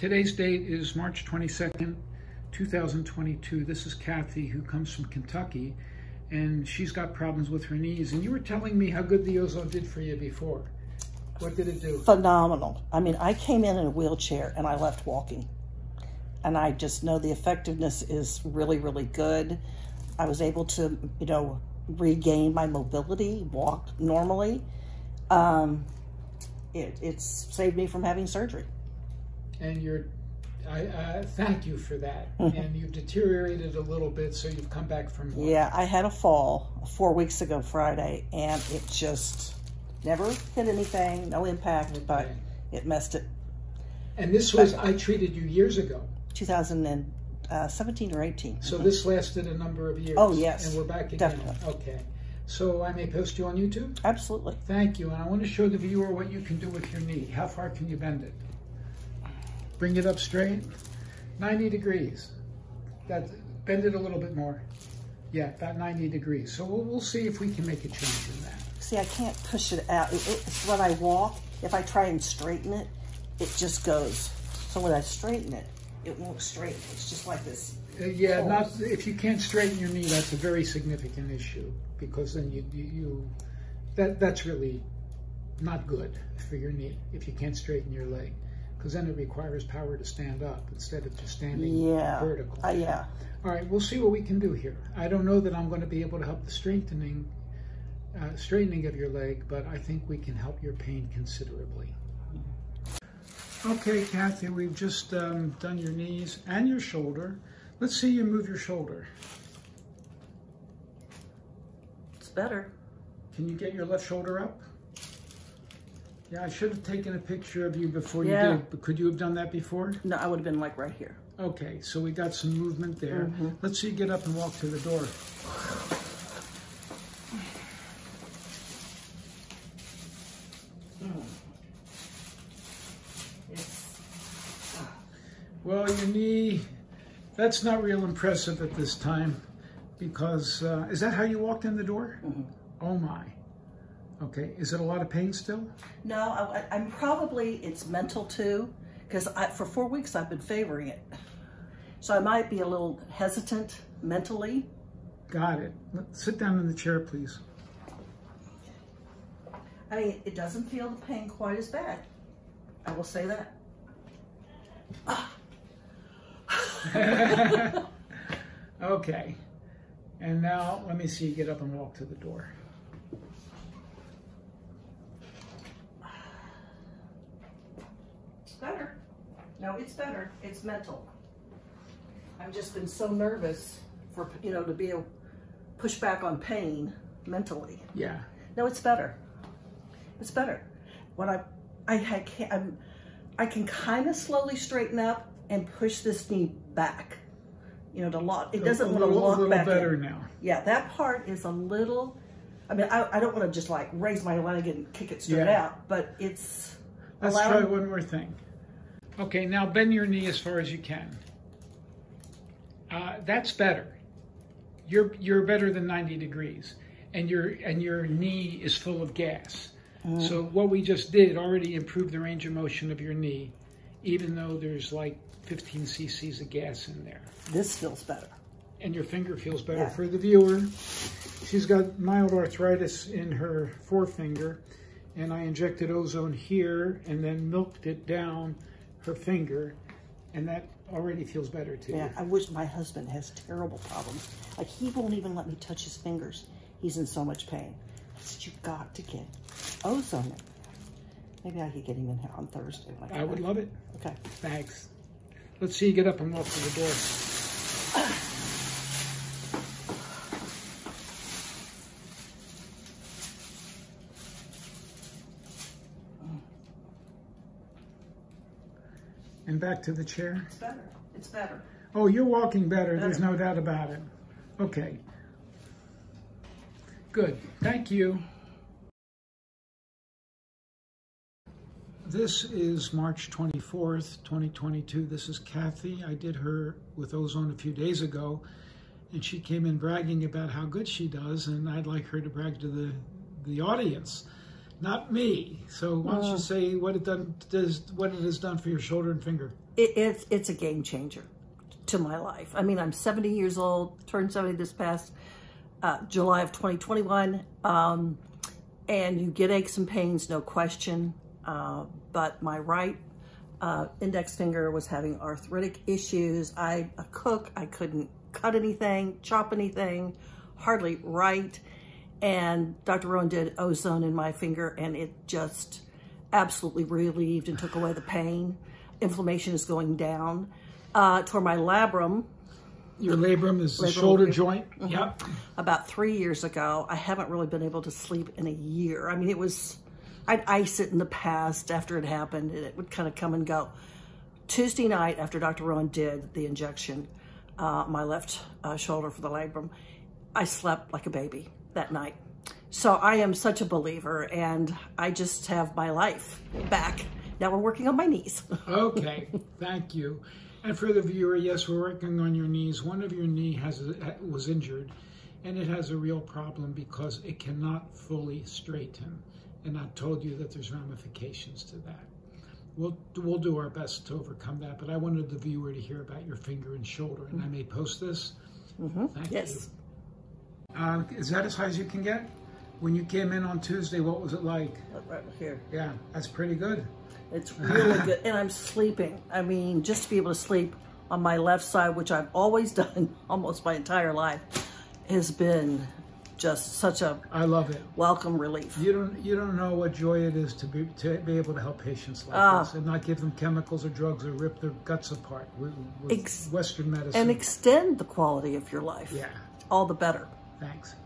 Today's date is March 22nd, 2022. This is Kathy, who comes from Kentucky, and she's got problems with her knees. And you were telling me how good the ozone did for you before. What did it do? Phenomenal. I mean, I came in in a wheelchair and I left walking. And I just know the effectiveness is really, really good. I was able to, you know, regain my mobility, walk normally. Um, it, it's saved me from having surgery. And you're, I, I thank you for that. Mm-hmm. and you've deteriorated a little bit, so you've come back from what? Yeah, I had a fall four weeks ago Friday, and it just never hit anything, no impact, but it messed it. And this was, I treated you years ago. 2017 uh, or 18. So this lasted a number of years. Oh, yes. And we're back again. Definitely. Okay. So I may post you on YouTube? Absolutely. Thank you. And I want to show the viewer what you can do with your knee. How far can you bend it? Bring it up straight. 90 degrees. That, bend it a little bit more. Yeah, about 90 degrees. So we'll, we'll see if we can make a change in that. See, I can't push it out. It, it, it's when I walk, if I try and straighten it, it just goes. So when I straighten it, it won't straighten. It's just like this. Uh, yeah, not if you can't straighten your knee, that's a very significant issue because then you, you, you that that's really not good for your knee if you can't straighten your leg because then it requires power to stand up instead of just standing Yeah. vertical. Uh, yeah. All right, we'll see what we can do here. I don't know that I'm going to be able to help the strengthening, uh, straightening of your leg, but I think we can help your pain considerably. Okay, Kathy, we've just um, done your knees and your shoulder. Let's see you move your shoulder. It's better. Can you get your left shoulder up? Yeah, I should have taken a picture of you before you Yeah. did, but could you have done that before? No, I would have been like right here. Okay, so we got some movement there. Mm-hmm. Let's see you get up and walk to the door. Well, your knee, that's not real impressive at this time because, uh, is that how you walked in the door? Oh my. Okay, is it a lot of pain still? No, I, I'm probably, it's mental too, because I, for four weeks I've been favoring it. So I might be a little hesitant mentally. Got it. Let- Sit down in the chair, please. I mean, it doesn't feel the pain quite as bad. I will say that. Okay. And now let me see you get up and walk to the door. Better. No, it's better. It's mental. I've just been so nervous for, you know, to be able to push back on pain mentally. Yeah. No, it's better. It's better. When I, I, I can, I'm, I can kind of slowly straighten up and push this knee back. You know, to lock. It doesn't want to lock a little back better in. now. Yeah, that part is a little. I mean, I, I don't want to just like raise my leg and kick it straight Yeah. out, but it's. Let's allowing- try one more thing. Okay, now bend your knee as far as you can. Uh, that's better. You're you're better than 90 degrees, and your and your knee is full of gas. So what we just did already improved the range of motion of your knee, even though there's like 15 cc's of gas in there. This feels better. and your finger feels better. Yeah. For the viewer, she's got mild arthritis in her forefinger, and I injected ozone here and then milked it down her finger, and that already feels better too. Yeah. I wish my husband has terrible problems. Like he won't even let me touch his fingers. He's in so much pain. I said, you've got to get ozone. Maybe I could get him in here on Thursday. Like I would love it. Okay. Thanks. Let's see you get up and walk to the door. And back to the chair. It's better. It's better. Oh, you're walking better. There's no doubt about it. Okay. Good. Thank you. This is March 24th, 2022. This is Kathy. I did her with ozone a few days ago, and she came in bragging about how good she does, and I'd like her to brag to the, the audience, not me. So why don't you say what it done, does, what it has done for your shoulder and finger? it, it's it's a game changer to my life. I mean, I'm 70 years old, turned 70 this past uh, July of 2021, um, and you get aches and pains, no question. Uh, but my right uh, index finger was having arthritic issues. I a cook, I couldn't cut anything, chop anything, hardly write. And Dr. Rowen did ozone in my finger, and it just absolutely relieved and took away the pain. Inflammation is going down. Uh, toward my labrum. Your labrum is the shoulder joint. Mm -hmm. Yep. About three years ago, I haven't really been able to sleep in a year. I mean, it was, I'd ice it in the past after it happened, and it would kind of come and go. Tuesday night, after Dr. Rowen did the injection, uh, my left uh, shoulder for the labrum, I slept like a baby that night. So I am such a believer and I just have my life back. Now we're working on my knees. okay, thank you. And for the viewer, yes, we're working on your knees. One of your knee has was injured and it has a real problem because it cannot fully straighten. And I told you that there's ramifications to that. We'll, we'll do our best to overcome that, but I wanted the viewer to hear about your finger and shoulder, and. I may post this. Mm -hmm. Thank yes. you. Uh, is that as high as you can get? When you came in on Tuesday, what was it like? Right here. Yeah, that's pretty good. It's really good. And I'm sleeping. I mean, just to be able to sleep on my left side, which I've always done almost my entire life, has been just such a I love it. Welcome relief. You don't you don't know what joy it is to be to be able to help patients like uh, this and not give them chemicals or drugs or rip their guts apart with, with Western medicine and extend the quality of your life. Yeah, all the better. Thanks.